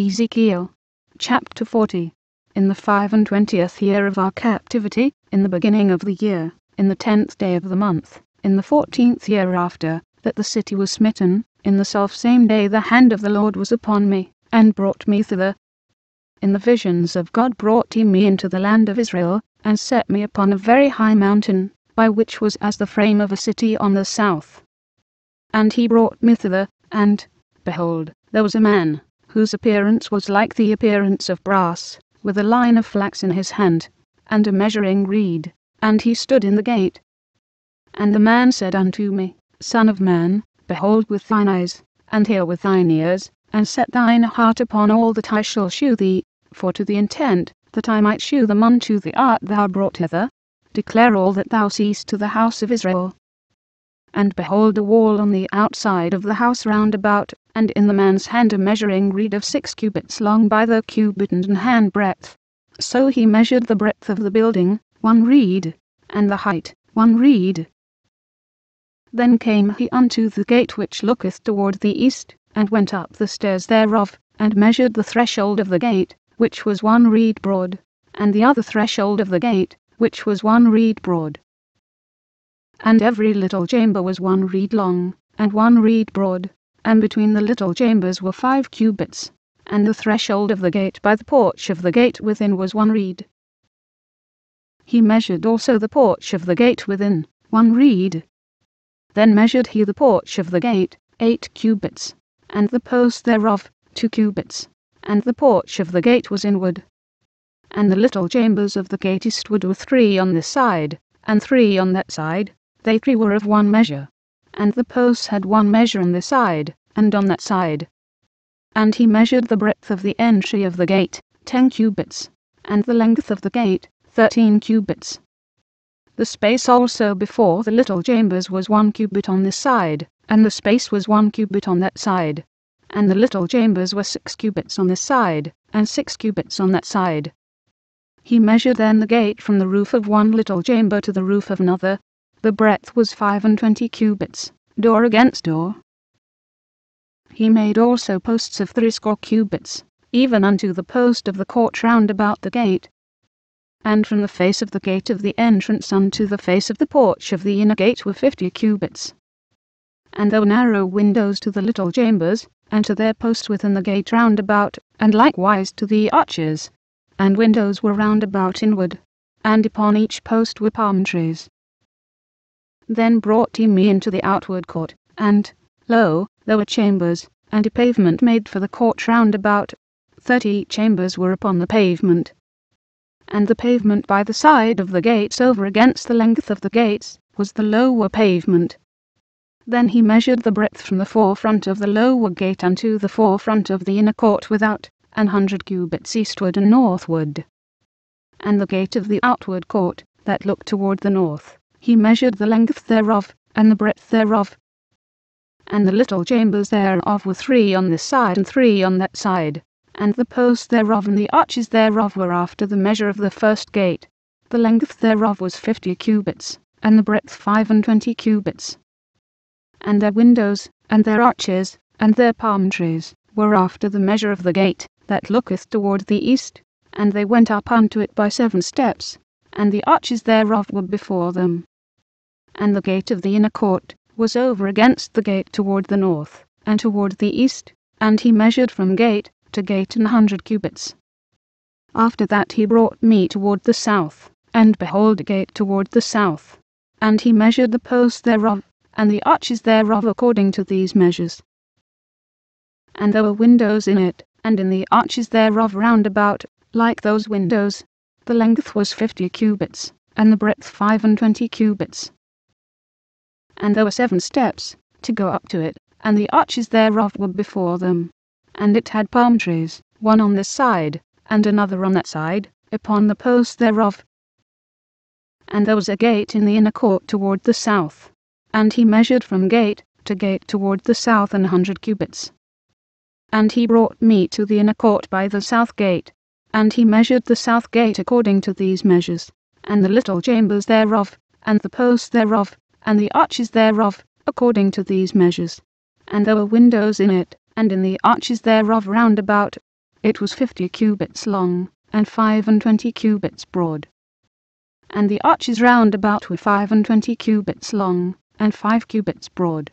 Ezekiel chapter 40 In the five and twentieth year of our captivity, in the beginning of the year, in the tenth day of the month, in the fourteenth year after that the city was smitten, in the selfsame day the hand of the Lord was upon me, and brought me thither. In the visions of God brought he me into the land of Israel, and set me upon a very high mountain, by which was as the frame of a city on the south. And he brought me thither, and, behold, there was a man, whose appearance was like the appearance of brass, with a line of flax in his hand, and a measuring reed, and he stood in the gate. And the man said unto me, Son of man, behold with thine eyes, and hear with thine ears, and set thine heart upon all that I shall shew thee, for to the intent that I might shew them unto thee art thou brought hither. Declare all that thou seest to the house of Israel. And behold a wall on the outside of the house round about, and in the man's hand a measuring reed of six cubits long by the cubit and an hand breadth. So he measured the breadth of the building, one reed, and the height, one reed. Then came he unto the gate which looketh toward the east, and went up the stairs thereof, and measured the threshold of the gate, which was one reed broad, and the other threshold of the gate, which was one reed broad and every little chamber was one reed long, and one reed broad, and between the little chambers were five cubits, and the threshold of the gate by the porch of the gate within was one reed. He measured also the porch of the gate within, one reed. Then measured he the porch of the gate, eight cubits, and the post thereof, two cubits, and the porch of the gate was inward. And the little chambers of the gate eastward were three on this side, and three on that side, they three were of one measure, and the posts had one measure on this side, and on that side. And he measured the breadth of the entry of the gate, ten cubits, and the length of the gate, thirteen cubits. The space also before the little chambers was one cubit on this side, and the space was one cubit on that side. And the little chambers were six cubits on this side, and six cubits on that side. He measured then the gate from the roof of one little chamber to the roof of another, the breadth was five and twenty cubits, door against door. He made also posts of threescore cubits, even unto the post of the court round about the gate. And from the face of the gate of the entrance unto the face of the porch of the inner gate were fifty cubits. And there were narrow windows to the little chambers, and to their posts within the gate round about, and likewise to the arches. And windows were round about inward, and upon each post were palm trees. Then brought he me into the outward court, and, lo, there were chambers, and a pavement made for the court round about. Thirty chambers were upon the pavement. And the pavement by the side of the gates over against the length of the gates, was the lower pavement. Then he measured the breadth from the forefront of the lower gate unto the forefront of the inner court without, an hundred cubits eastward and northward. And the gate of the outward court, that looked toward the north, he measured the length thereof, and the breadth thereof. And the little chambers thereof were three on this side and three on that side, and the posts thereof and the arches thereof were after the measure of the first gate. The length thereof was fifty cubits, and the breadth five and twenty cubits. And their windows, and their arches, and their palm trees, were after the measure of the gate that looketh toward the east, and they went up unto it by seven steps, and the arches thereof were before them and the gate of the inner court was over against the gate toward the north, and toward the east, and he measured from gate to gate an hundred cubits. After that he brought me toward the south, and behold a gate toward the south, and he measured the posts thereof, and the arches thereof according to these measures. And there were windows in it, and in the arches thereof round about, like those windows. The length was fifty cubits, and the breadth five and twenty cubits and there were seven steps to go up to it, and the arches thereof were before them. And it had palm trees, one on this side, and another on that side, upon the posts thereof. And there was a gate in the inner court toward the south, and he measured from gate to gate toward the south an hundred cubits. And he brought me to the inner court by the south gate, and he measured the south gate according to these measures, and the little chambers thereof, and the posts thereof, and the arches thereof, according to these measures. And there were windows in it, and in the arches thereof round about. it was fifty cubits long, and five and twenty cubits broad. And the arches round about were five and twenty cubits long, and five cubits broad.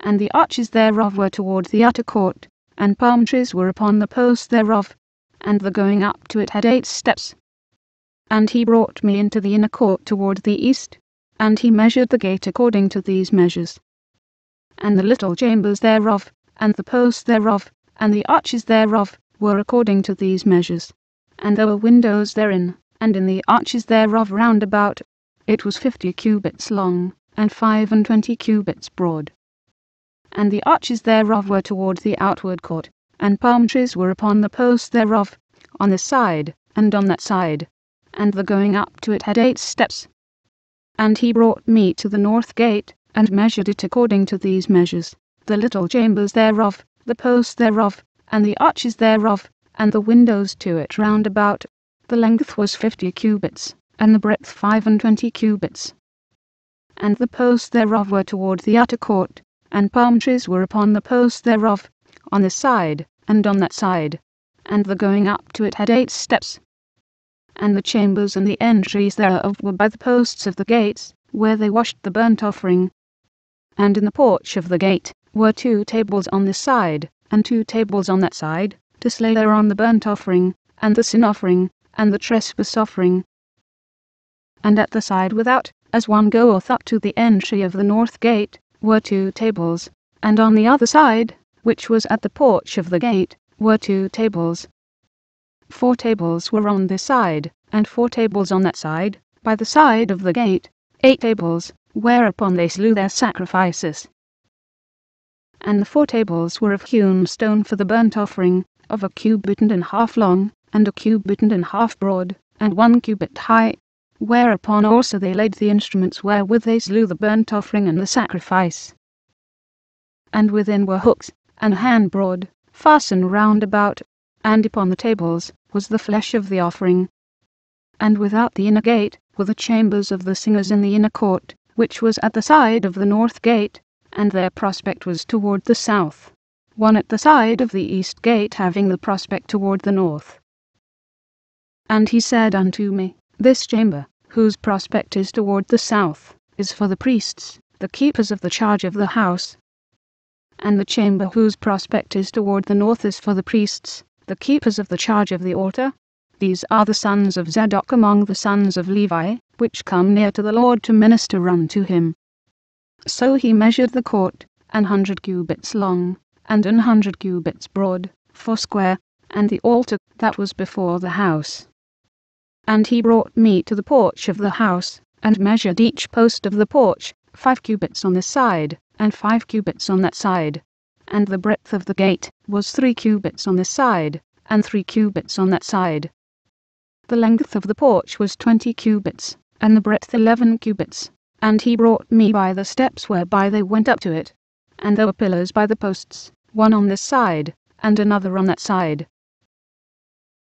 And the arches thereof were toward the utter court, and palm trees were upon the posts thereof, and the going up to it had eight steps. And he brought me into the inner court toward the east, and he measured the gate according to these measures. And the little chambers thereof, and the posts thereof, and the arches thereof, were according to these measures. And there were windows therein, and in the arches thereof round about, it was fifty cubits long, and five and twenty cubits broad. And the arches thereof were toward the outward court, and palm trees were upon the posts thereof, on this side, and on that side, and the going up to it had eight steps. And he brought me to the north gate, and measured it according to these measures, the little chambers thereof, the posts thereof, and the arches thereof, and the windows to it round about. The length was fifty cubits, and the breadth five and twenty cubits. And the posts thereof were toward the utter court, and palm trees were upon the posts thereof, on this side, and on that side, and the going up to it had eight steps. And the chambers and the entries thereof were by the posts of the gates, where they washed the burnt offering. And in the porch of the gate were two tables on this side, and two tables on that side, to slay thereon the burnt offering, and the sin offering, and the trespass offering. And at the side without, as one goeth up to the entry of the north gate, were two tables, and on the other side, which was at the porch of the gate, were two tables. Four tables were on this side, and four tables on that side, by the side of the gate, eight tables, whereupon they slew their sacrifices. And the four tables were of hewn stone for the burnt offering, of a cubit and a half long, and a cubit and a half broad, and one cubit high, whereupon also they laid the instruments wherewith they slew the burnt offering and the sacrifice. And within were hooks, and hand broad, fastened round about, and upon the tables was the flesh of the offering. And without the inner gate were the chambers of the singers in the inner court, which was at the side of the north gate, and their prospect was toward the south, one at the side of the east gate having the prospect toward the north. And he said unto me, This chamber, whose prospect is toward the south, is for the priests, the keepers of the charge of the house. And the chamber whose prospect is toward the north is for the priests, the keepers of the charge of the altar. These are the sons of Zadok among the sons of Levi, which come near to the Lord to minister unto him. So he measured the court, an hundred cubits long, and an hundred cubits broad, foursquare, and the altar that was before the house. And he brought me to the porch of the house, and measured each post of the porch, five cubits on this side, and five cubits on that side. And the breadth of the gate was three cubits on this side, and three cubits on that side. The length of the porch was twenty cubits, and the breadth eleven cubits. And he brought me by the steps whereby they went up to it. And there were pillars by the posts, one on this side, and another on that side,